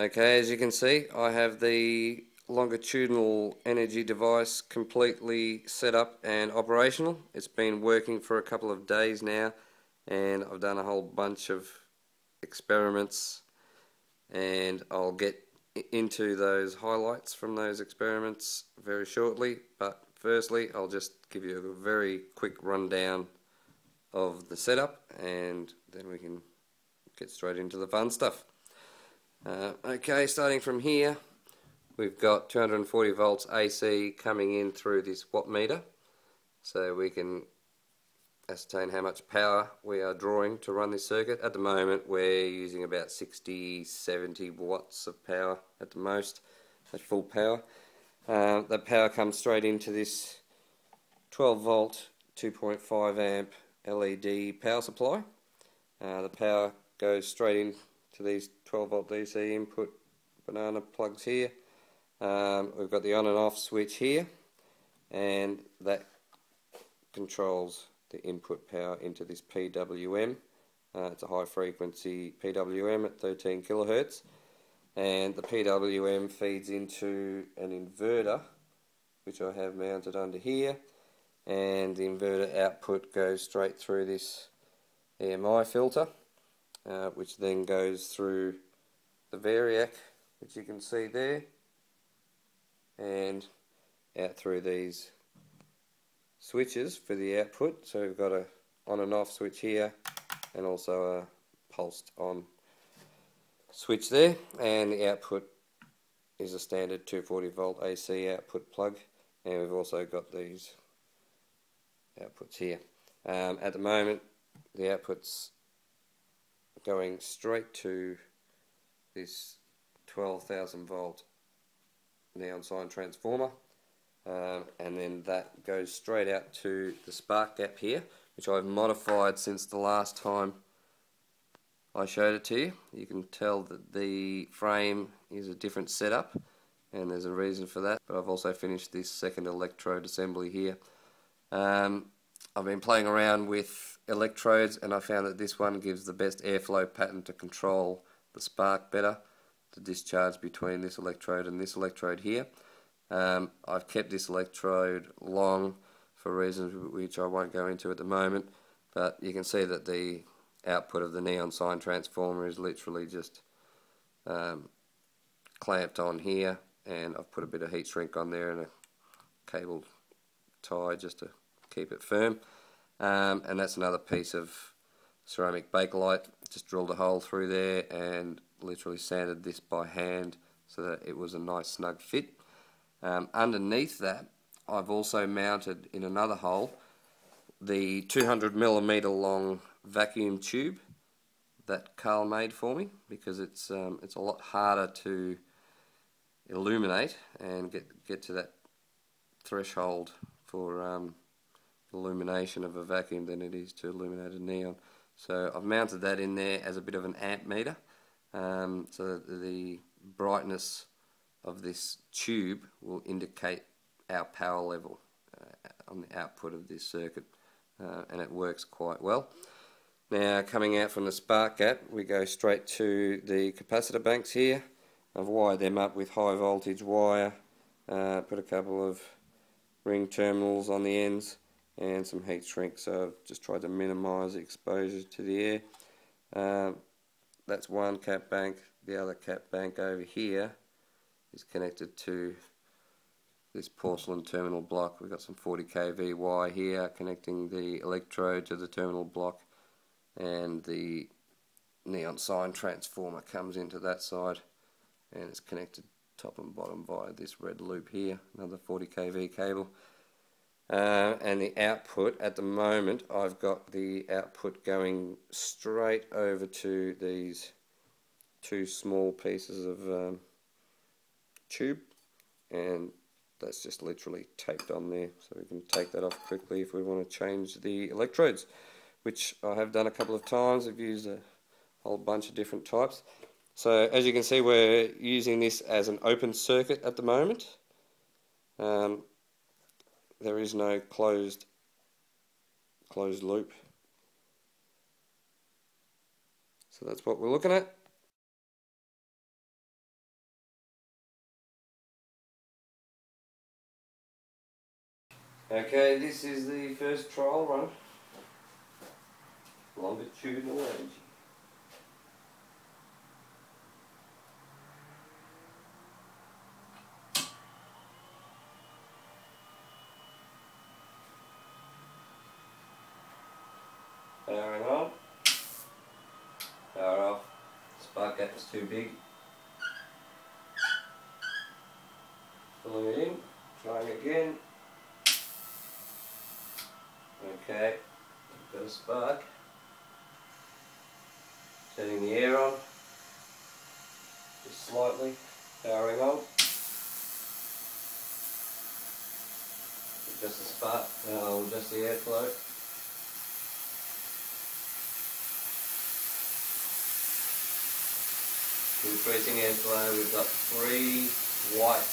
Okay, as you can see, I have the longitudinal energy device completely set up and operational. It's been working for a couple of days now and I've done a whole bunch of experiments and I'll get into those highlights from those experiments very shortly but firstly I'll just give you a very quick rundown of the setup and then we can get straight into the fun stuff. Uh, okay, starting from here, we've got 240 volts AC coming in through this watt meter, so we can ascertain how much power we are drawing to run this circuit. At the moment, we're using about 60, 70 watts of power at the most, at full power. Uh, that power comes straight into this 12 volt, 2.5 amp LED power supply. Uh, the power goes straight into these 12 volt DC input banana plugs here. Um, we've got the on and off switch here and that controls the input power into this PWM. Uh, it's a high frequency PWM at 13 kilohertz and the PWM feeds into an inverter which I have mounted under here and the inverter output goes straight through this EMI filter uh, which then goes through the variac which you can see there and out through these switches for the output. So we've got a on and off switch here and also a pulsed on switch there and the output is a standard 240 volt AC output plug and we've also got these outputs here. Um, at the moment the outputs going straight to this 12,000 volt neon sign transformer um, and then that goes straight out to the spark gap here which I've modified since the last time I showed it to you. You can tell that the frame is a different setup and there's a reason for that but I've also finished this second electrode assembly here. Um, I've been playing around with electrodes and I found that this one gives the best airflow pattern to control the spark better, the discharge between this electrode and this electrode here. Um, I've kept this electrode long for reasons which I won't go into at the moment but you can see that the output of the neon sign transformer is literally just um, clamped on here and I've put a bit of heat shrink on there and a cable tie just to keep it firm. Um, and that's another piece of ceramic bakelite. Just drilled a hole through there and literally sanded this by hand so that it was a nice snug fit. Um, underneath that, I've also mounted in another hole the 200 millimeter long vacuum tube that Carl made for me because it's um, it's a lot harder to illuminate and get get to that threshold for um, illumination of a vacuum than it is to illuminate a neon. So I've mounted that in there as a bit of an amp meter um, so that the brightness of this tube will indicate our power level uh, on the output of this circuit uh, and it works quite well. Now coming out from the spark gap we go straight to the capacitor banks here. I've wired them up with high voltage wire, uh, put a couple of ring terminals on the ends and some heat shrink so I've just tried to minimize exposure to the air. Um, that's one cap bank, the other cap bank over here is connected to this porcelain terminal block. We've got some 40 kV wire here connecting the electrode to the terminal block and the neon sign transformer comes into that side and it's connected top and bottom via this red loop here, another 40 kV cable. Uh, and the output at the moment I've got the output going straight over to these two small pieces of um, tube. And that's just literally taped on there. So we can take that off quickly if we want to change the electrodes which I have done a couple of times. I've used a whole bunch of different types. So as you can see we're using this as an open circuit at the moment. Um, there is no closed closed loop. So that's what we're looking at. Okay, this is the first trial run. Longitudinal energy. Gap too big. Pulling it in. Trying again. Okay. Got a spark. Turning the air on. Just slightly. Powering on. Just a spark. Uh, just the airflow. Increasing airflow. We've got three white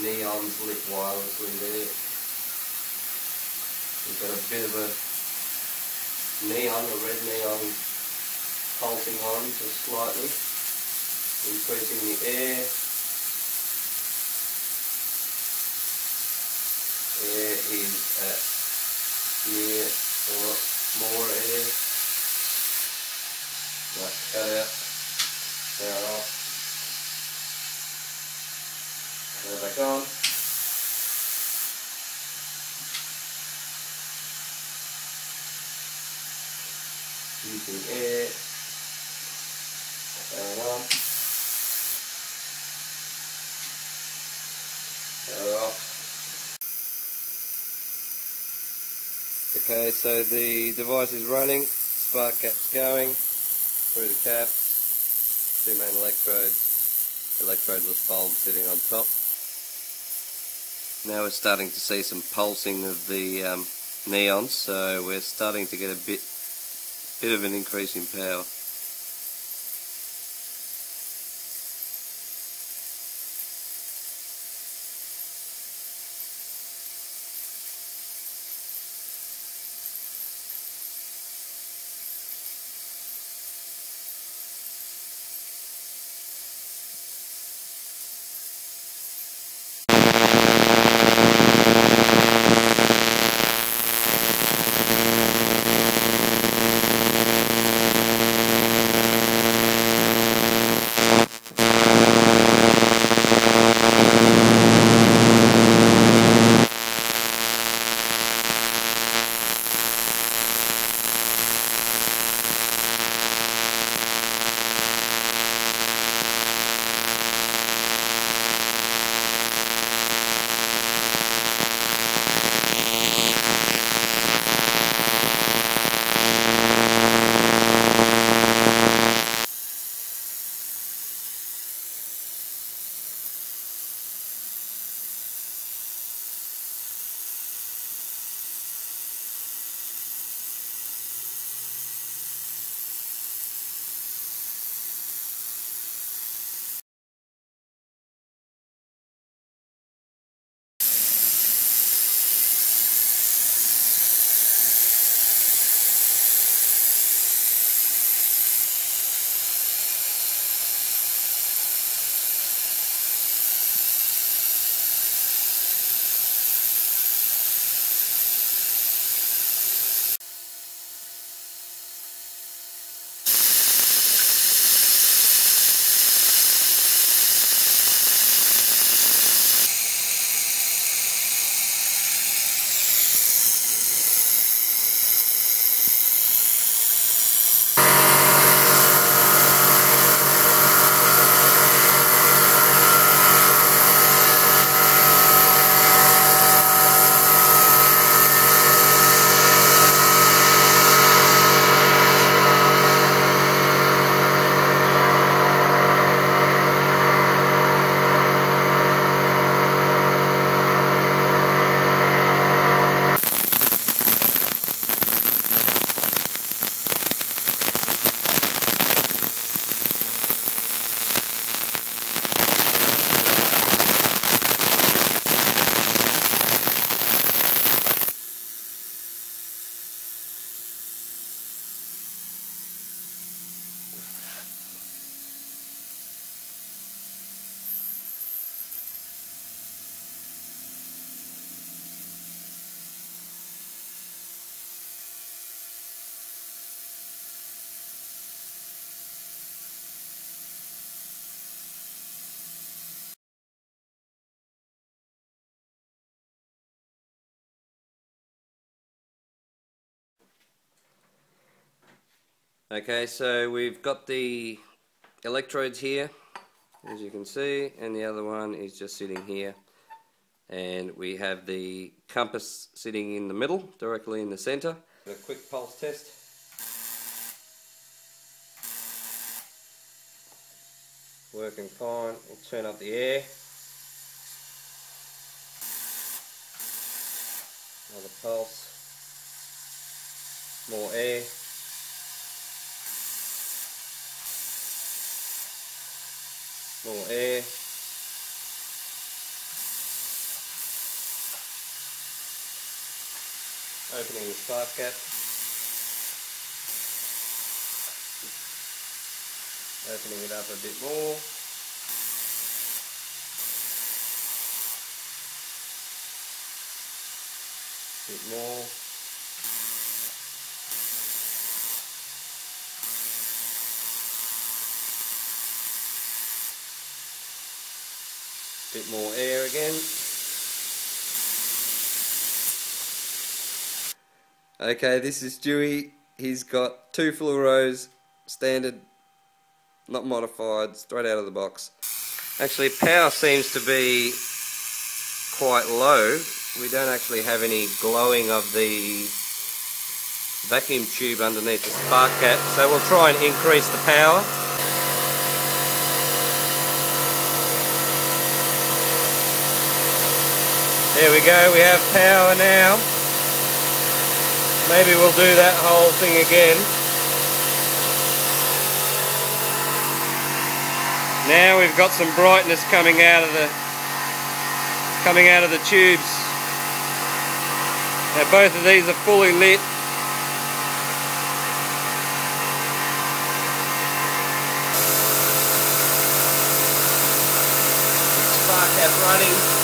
neons lit wirelessly there. We've got a bit of a neon, a red neon pulsing on just slightly, increasing the air. Air is at near or more air. Right, cut out. Power off. Power back on. Using air. Power on. Power off. Okay, so the device is running, spark gap's going through the cap, two main electrodes, electrodeless bulb sitting on top. Now we're starting to see some pulsing of the um, neons, so we're starting to get a bit, bit of an increase in power. Okay, so we've got the electrodes here, as you can see, and the other one is just sitting here. And we have the compass sitting in the middle, directly in the centre. A quick pulse test. Working fine. We'll turn up the air. Another pulse. More air. More air. Opening the spark gap. Opening it up a bit more. A Bit more. Bit more air again. Okay, this is Dewey. He's got two fluoros, standard, not modified, straight out of the box. Actually, power seems to be quite low. We don't actually have any glowing of the vacuum tube underneath the spark gap, so we'll try and increase the power. There we go, we have power now. Maybe we'll do that whole thing again. Now we've got some brightness coming out of the coming out of the tubes. Now both of these are fully lit. Spark gap running.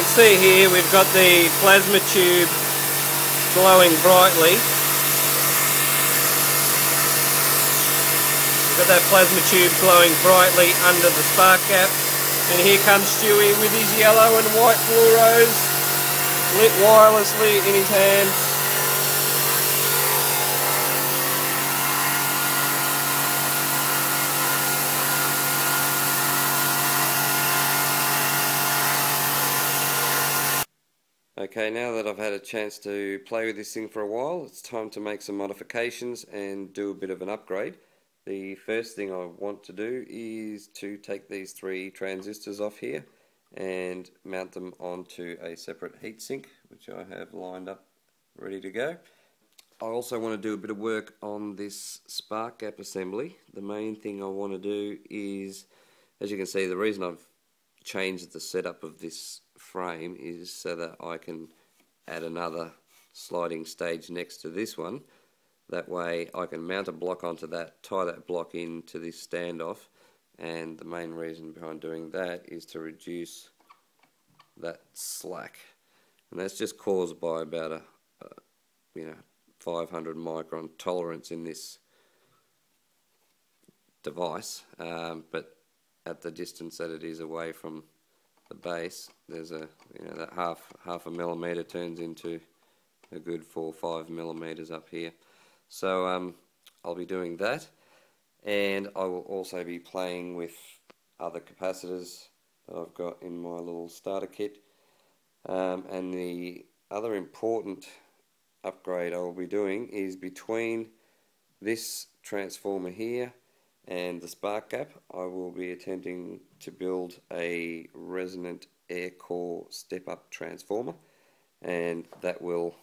Can see here we've got the plasma tube glowing brightly. Got that plasma tube glowing brightly under the spark gap. And here comes Stewie with his yellow and white fluoros lit wirelessly in his hands. Okay, now that I've had a chance to play with this thing for a while, it's time to make some modifications and do a bit of an upgrade. The first thing I want to do is to take these three transistors off here and mount them onto a separate heatsink, which I have lined up ready to go. I also want to do a bit of work on this spark gap assembly. The main thing I want to do is, as you can see, the reason I've changed the setup of this frame is so that I can add another sliding stage next to this one. That way I can mount a block onto that, tie that block into this standoff and the main reason behind doing that is to reduce that slack and that's just caused by about a, a you know 500 micron tolerance in this device um, but at the distance that it is away from the base, there's a you know that half half a millimeter turns into a good four or five millimeters up here. So um, I'll be doing that and I will also be playing with other capacitors that I've got in my little starter kit um, and the other important upgrade I will be doing is between this transformer here and the spark gap I will be attempting to build a resonant air core step up transformer and that will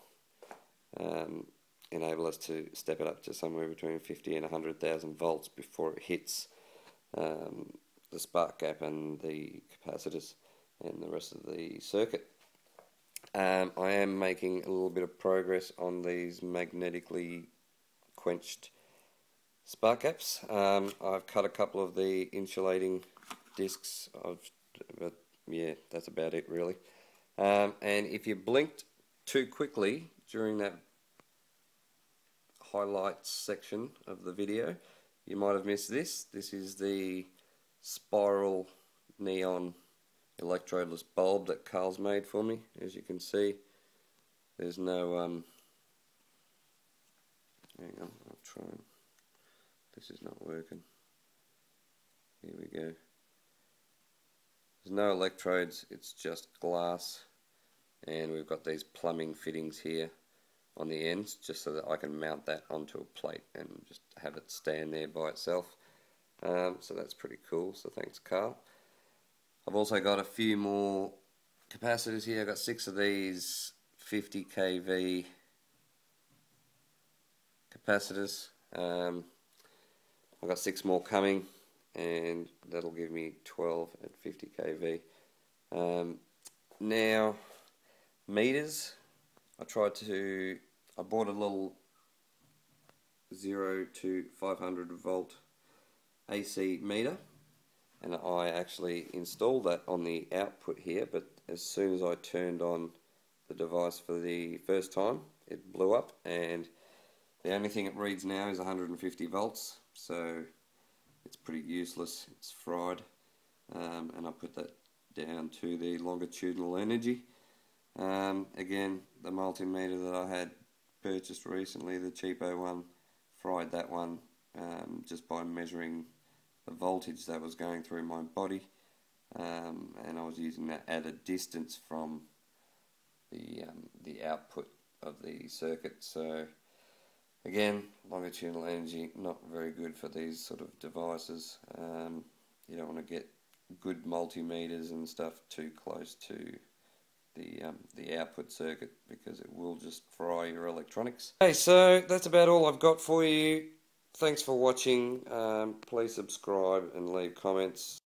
um, enable us to step it up to somewhere between 50 and 100,000 volts before it hits um, the spark gap and the capacitors and the rest of the circuit. Um, I am making a little bit of progress on these magnetically quenched spark gaps. Um, I've cut a couple of the insulating discs, I've, but yeah, that's about it really. Um, and if you blinked too quickly during that highlights section of the video, you might have missed this. This is the spiral neon electrodeless bulb that Carl's made for me. As you can see, there's no, um, hang on, I'll try and, this is not working. Here we go. There's no electrodes, it's just glass. And we've got these plumbing fittings here on the ends just so that I can mount that onto a plate and just have it stand there by itself. Um, so that's pretty cool, so thanks Carl. I've also got a few more capacitors here. I've got six of these 50 kV capacitors. Um, I've got six more coming and that'll give me 12 at 50 kV. Um, now, meters. I tried to, I bought a little 0 to 500 volt AC meter and I actually installed that on the output here but as soon as I turned on the device for the first time it blew up and the only thing it reads now is 150 volts so it's pretty useless. It's fried. Um, and I put that down to the longitudinal energy. Um, again the multimeter that I had purchased recently the cheapo one fried that one um, just by measuring the voltage that was going through my body. Um, and I was using that at a distance from the, um, the output of the circuit. So again longitudinal energy not very good for these sort of devices um, you don't want to get good multimeters and stuff too close to the um, the output circuit because it will just fry your electronics. Okay, so that's about all I've got for you thanks for watching. Um, please subscribe and leave comments.